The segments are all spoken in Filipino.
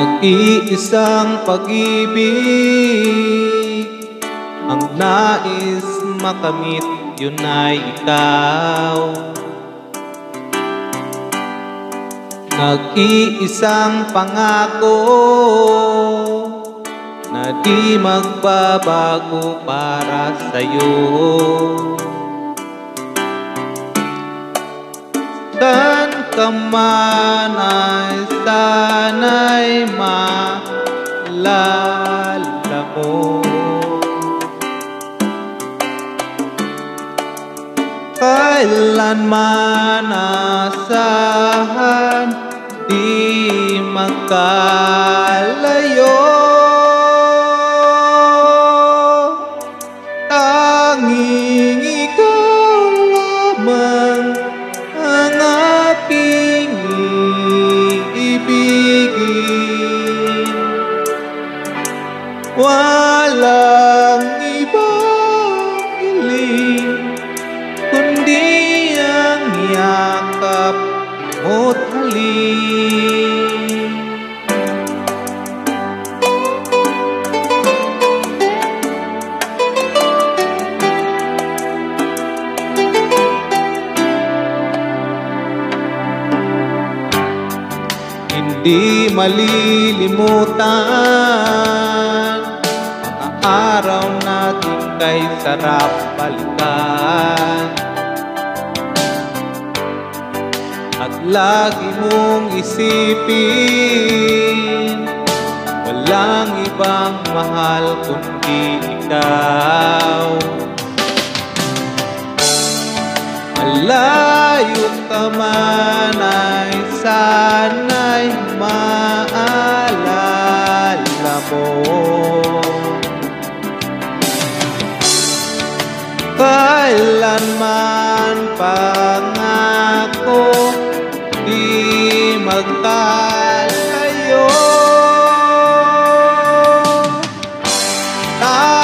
Nag-iisang pag-ibig. Ang nais makamit yun ay ikaw. Nag-iisang pangako Na di magbabago para sa'yo. Saan ka man ay sana'y maalala mo Kailanman asahan di magkalayo Hindi malilimutan. Mga araw natin kay sarap balikan At lagi mong isipin Walang ibang mahal kundi ikaw. Malayo ka man ay sana'y mo Kailanman pangako di magkalayo Tanging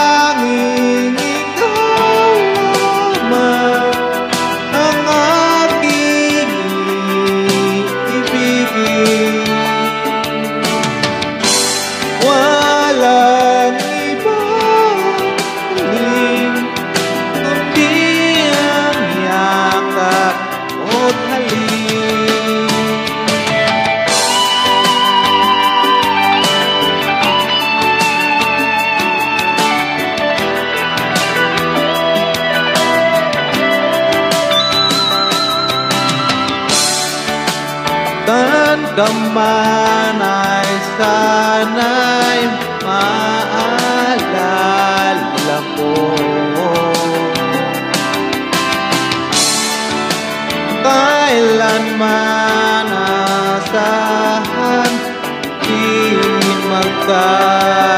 Saan ka man ay sana'y maalala mo Kailanman asahan di magkalayo